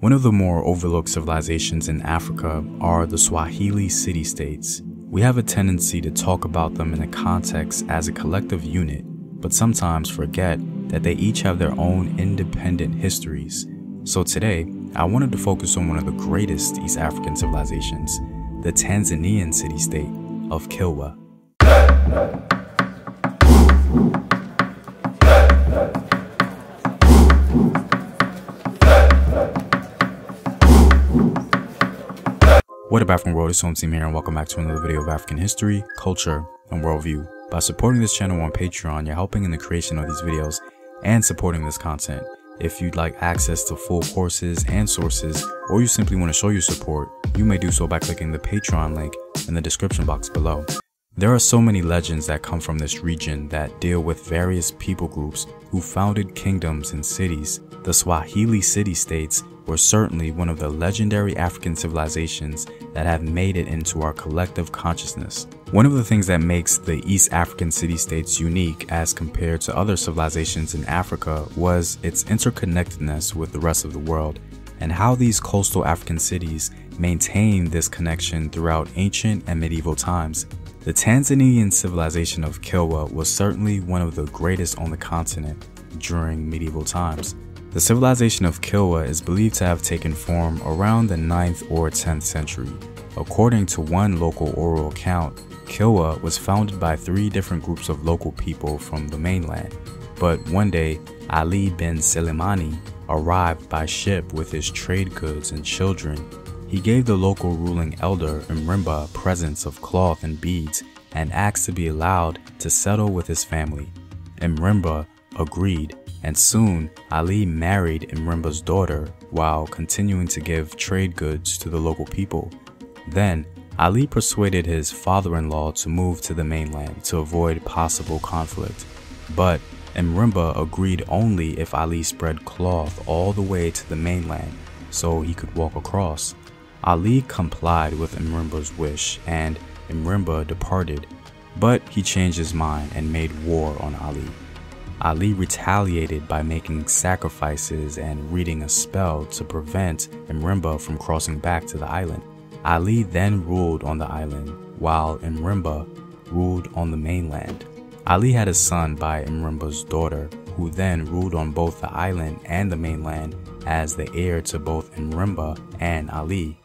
One of the more overlooked civilizations in Africa are the Swahili city states. We have a tendency to talk about them in a context as a collective unit, but sometimes forget that they each have their own independent histories. So today, I wanted to focus on one of the greatest East African civilizations, the Tanzanian city state of Kilwa. What up African world, it's Home Team here and welcome back to another video of African history, culture, and worldview. By supporting this channel on Patreon, you're helping in the creation of these videos and supporting this content. If you'd like access to full courses and sources, or you simply want to show your support, you may do so by clicking the Patreon link in the description box below. There are so many legends that come from this region that deal with various people groups who founded kingdoms and cities. The Swahili city-states were certainly one of the legendary African civilizations that have made it into our collective consciousness. One of the things that makes the East African city-states unique as compared to other civilizations in Africa was its interconnectedness with the rest of the world and how these coastal African cities maintained this connection throughout ancient and medieval times. The Tanzanian civilization of Kilwa was certainly one of the greatest on the continent during medieval times. The civilization of Kilwa is believed to have taken form around the 9th or 10th century. According to one local oral account, Kilwa was founded by three different groups of local people from the mainland. But one day, Ali bin Selimani arrived by ship with his trade goods and children. He gave the local ruling elder Imrimba presents of cloth and beads and asked to be allowed to settle with his family. Imrimba agreed and soon Ali married Mrimba's daughter while continuing to give trade goods to the local people. Then Ali persuaded his father-in-law to move to the mainland to avoid possible conflict. But Mrimba agreed only if Ali spread cloth all the way to the mainland so he could walk across. Ali complied with Mrimba's wish and Mrimba departed, but he changed his mind and made war on Ali. Ali retaliated by making sacrifices and reading a spell to prevent Mrimba from crossing back to the island. Ali then ruled on the island, while Mrimba ruled on the mainland. Ali had a son by Mrimba's daughter, who then ruled on both the island and the mainland as the heir to both Mrimba and Ali.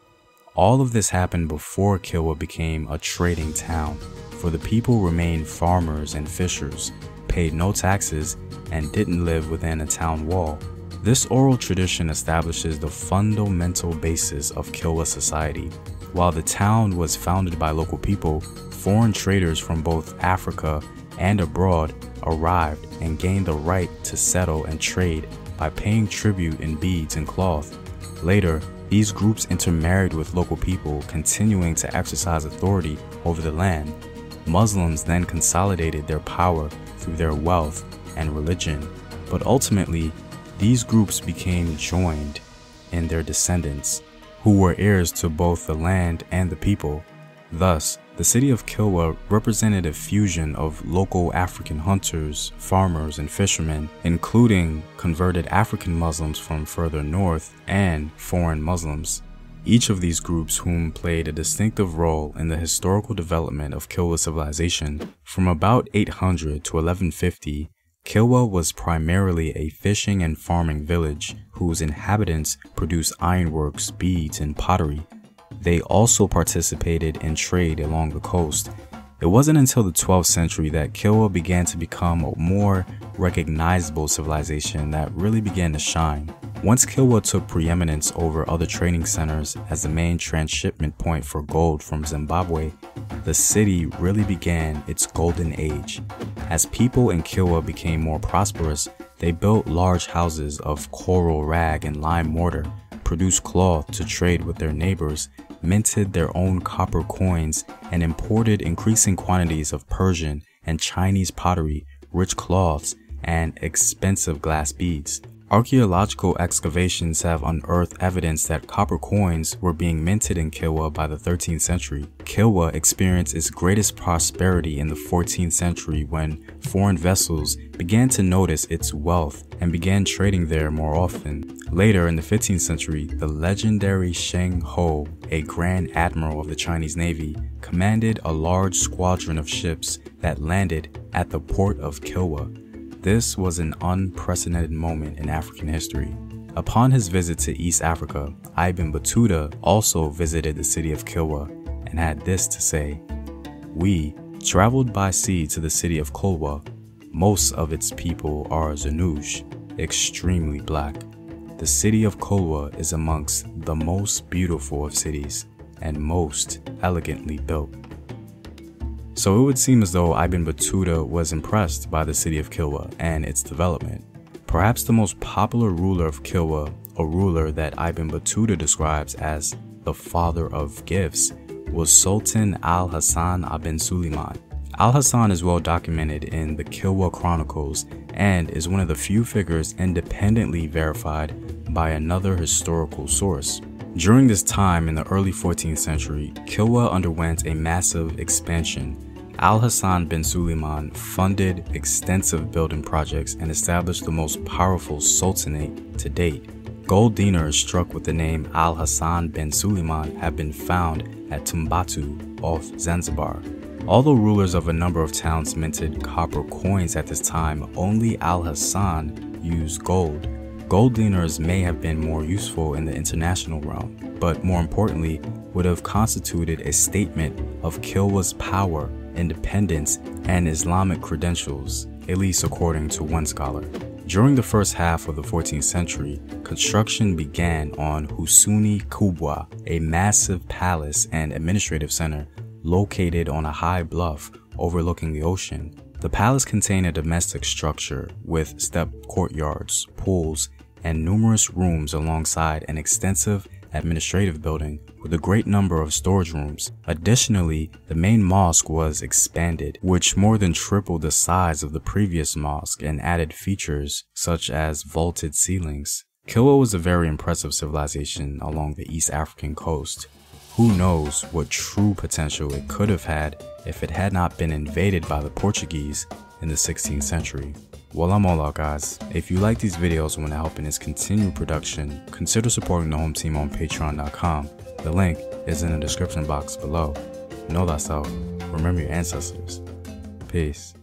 All of this happened before Kilwa became a trading town, for the people remained farmers and fishers, paid no taxes, and didn't live within a town wall. This oral tradition establishes the fundamental basis of Kilwa society. While the town was founded by local people, foreign traders from both Africa and abroad arrived and gained the right to settle and trade by paying tribute in beads and cloth. Later, these groups intermarried with local people, continuing to exercise authority over the land. Muslims then consolidated their power through their wealth and religion, but ultimately, these groups became joined in their descendants, who were heirs to both the land and the people. Thus, the city of Kilwa represented a fusion of local African hunters, farmers, and fishermen, including converted African Muslims from further north and foreign Muslims. Each of these groups whom played a distinctive role in the historical development of Kilwa civilization. From about 800 to 1150, Kilwa was primarily a fishing and farming village whose inhabitants produced ironworks, beads, and pottery. They also participated in trade along the coast. It wasn't until the 12th century that Kilwa began to become a more recognizable civilization that really began to shine. Once Kilwa took preeminence over other trading centers as the main transshipment point for gold from Zimbabwe, the city really began its golden age. As people in Kilwa became more prosperous, they built large houses of coral rag and lime mortar, produced cloth to trade with their neighbors, minted their own copper coins, and imported increasing quantities of Persian and Chinese pottery, rich cloths, and expensive glass beads. Archaeological excavations have unearthed evidence that copper coins were being minted in Kilwa by the 13th century. Kilwa experienced its greatest prosperity in the 14th century when foreign vessels began to notice its wealth and began trading there more often. Later in the 15th century, the legendary Zheng He, a Grand Admiral of the Chinese Navy, commanded a large squadron of ships that landed at the port of Kilwa this was an unprecedented moment in African history. Upon his visit to East Africa, Ibn Battuta also visited the city of Kilwa and had this to say We traveled by sea to the city of Kilwa. Most of its people are Zanuj, extremely black. The city of Kilwa is amongst the most beautiful of cities and most elegantly built. So it would seem as though Ibn Battuta was impressed by the city of Kilwa and its development. Perhaps the most popular ruler of Kilwa, a ruler that Ibn Battuta describes as the father of gifts, was Sultan al-Hassan ibn Suleiman. Al-Hassan is well documented in the Kilwa Chronicles and is one of the few figures independently verified by another historical source. During this time in the early 14th century, Kilwa underwent a massive expansion. Al-Hassan bin Suleiman funded extensive building projects and established the most powerful sultanate to date. Gold dinars struck with the name Al-Hassan bin Suleiman have been found at Tumbatu off Zanzibar. Although rulers of a number of towns minted copper coins at this time, only Al-Hassan used gold. Gold dinars may have been more useful in the international realm, but more importantly, would have constituted a statement of Kilwa's power, independence, and Islamic credentials, at least according to one scholar. During the first half of the 14th century, construction began on Husuni Kubwa, a massive palace and administrative center located on a high bluff overlooking the ocean. The palace contained a domestic structure with stepped courtyards, pools, and numerous rooms alongside an extensive administrative building with a great number of storage rooms. Additionally, the main mosque was expanded, which more than tripled the size of the previous mosque and added features such as vaulted ceilings. Kilwa was a very impressive civilization along the East African coast. Who knows what true potential it could have had if it had not been invaded by the Portuguese in the 16th century. Well, I'm all out, guys. If you like these videos and want to help in its continued production, consider supporting the home team on patreon.com. The link is in the description box below. Know thyself. Remember your ancestors. Peace.